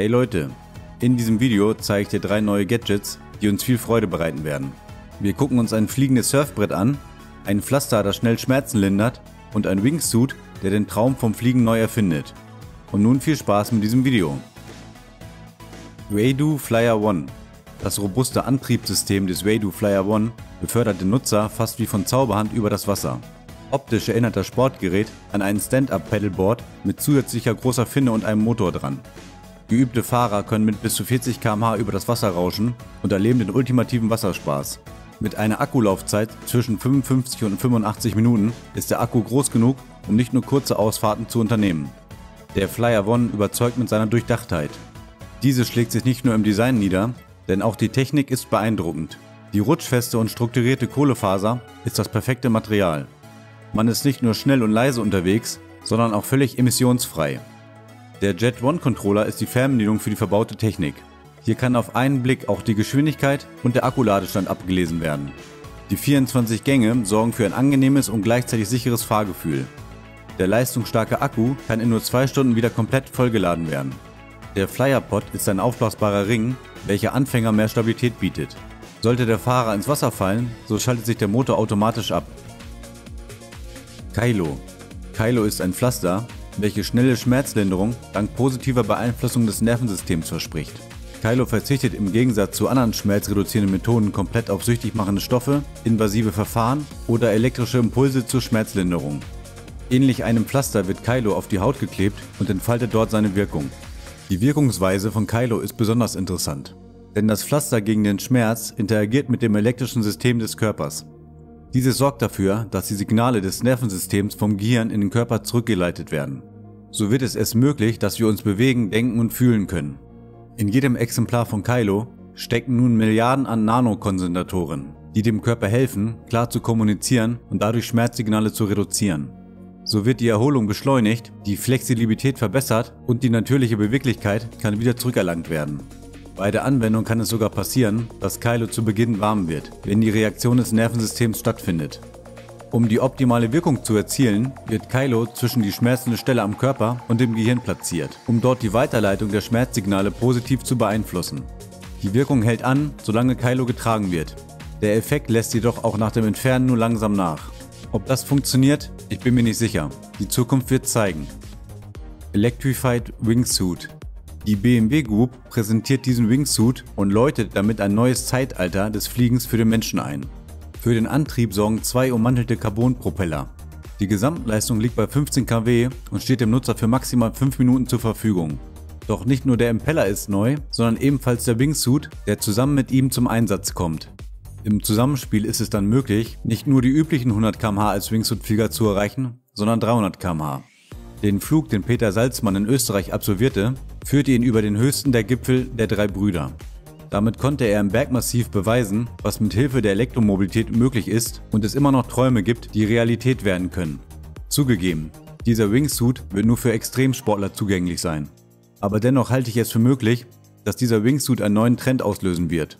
Hey Leute, in diesem Video zeige ich dir drei neue Gadgets, die uns viel Freude bereiten werden. Wir gucken uns ein fliegendes Surfbrett an, ein Pflaster, das schnell Schmerzen lindert und ein Wingsuit, der den Traum vom Fliegen neu erfindet. Und nun viel Spaß mit diesem Video. Waydo Flyer One Das robuste Antriebssystem des Waydo Flyer One befördert den Nutzer fast wie von Zauberhand über das Wasser. Optisch erinnert das Sportgerät an ein Stand-Up-Paddleboard mit zusätzlicher großer Finne und einem Motor dran. Geübte Fahrer können mit bis zu 40 km/h über das Wasser rauschen und erleben den ultimativen Wasserspaß. Mit einer Akkulaufzeit zwischen 55 und 85 Minuten ist der Akku groß genug, um nicht nur kurze Ausfahrten zu unternehmen. Der Flyer One überzeugt mit seiner Durchdachtheit. Diese schlägt sich nicht nur im Design nieder, denn auch die Technik ist beeindruckend. Die rutschfeste und strukturierte Kohlefaser ist das perfekte Material. Man ist nicht nur schnell und leise unterwegs, sondern auch völlig emissionsfrei. Der Jet One Controller ist die Fernbedienung für die verbaute Technik. Hier kann auf einen Blick auch die Geschwindigkeit und der Akkuladestand abgelesen werden. Die 24 Gänge sorgen für ein angenehmes und gleichzeitig sicheres Fahrgefühl. Der leistungsstarke Akku kann in nur zwei Stunden wieder komplett vollgeladen werden. Der Flyerpod ist ein aufblasbarer Ring, welcher Anfänger mehr Stabilität bietet. Sollte der Fahrer ins Wasser fallen, so schaltet sich der Motor automatisch ab. Kylo Kylo ist ein Pflaster, welches schnelle Schmerzlinderung dank positiver Beeinflussung des Nervensystems verspricht. Kylo verzichtet im Gegensatz zu anderen schmerzreduzierenden Methoden komplett auf süchtig machende Stoffe, invasive Verfahren oder elektrische Impulse zur Schmerzlinderung. Ähnlich einem Pflaster wird Kylo auf die Haut geklebt und entfaltet dort seine Wirkung. Die Wirkungsweise von Kylo ist besonders interessant, denn das Pflaster gegen den Schmerz interagiert mit dem elektrischen System des Körpers. Dieses sorgt dafür, dass die Signale des Nervensystems vom Gehirn in den Körper zurückgeleitet werden. So wird es erst möglich, dass wir uns bewegen, denken und fühlen können. In jedem Exemplar von Kylo stecken nun Milliarden an Nanokonzentratoren, die dem Körper helfen, klar zu kommunizieren und dadurch Schmerzsignale zu reduzieren. So wird die Erholung beschleunigt, die Flexibilität verbessert und die natürliche Beweglichkeit kann wieder zurückerlangt werden. Bei der Anwendung kann es sogar passieren, dass Kylo zu Beginn warm wird, wenn die Reaktion des Nervensystems stattfindet. Um die optimale Wirkung zu erzielen, wird Kylo zwischen die schmerzende Stelle am Körper und dem Gehirn platziert, um dort die Weiterleitung der Schmerzsignale positiv zu beeinflussen. Die Wirkung hält an, solange Kylo getragen wird. Der Effekt lässt jedoch auch nach dem Entfernen nur langsam nach. Ob das funktioniert, ich bin mir nicht sicher. Die Zukunft wird zeigen. Electrified Wingsuit die BMW Group präsentiert diesen Wingsuit und läutet damit ein neues Zeitalter des Fliegens für den Menschen ein. Für den Antrieb sorgen zwei ummantelte Carbonpropeller. Die Gesamtleistung liegt bei 15 kW und steht dem Nutzer für maximal 5 Minuten zur Verfügung. Doch nicht nur der Impeller ist neu, sondern ebenfalls der Wingsuit, der zusammen mit ihm zum Einsatz kommt. Im Zusammenspiel ist es dann möglich, nicht nur die üblichen 100 km/h als Wingsuit-Flieger zu erreichen, sondern 300 km/h. Den Flug, den Peter Salzmann in Österreich absolvierte, führte ihn über den höchsten der Gipfel der drei Brüder. Damit konnte er im Bergmassiv beweisen, was mit Hilfe der Elektromobilität möglich ist und es immer noch Träume gibt, die Realität werden können. Zugegeben, dieser Wingsuit wird nur für Extremsportler zugänglich sein. Aber dennoch halte ich es für möglich, dass dieser Wingsuit einen neuen Trend auslösen wird.